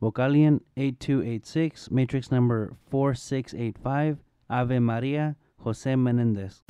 Vocalion 8286, matrix number 4685, Ave Maria, Jose Menendez.